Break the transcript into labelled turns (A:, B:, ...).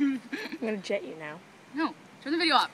A: I'm gonna jet you now.
B: No, turn the video off.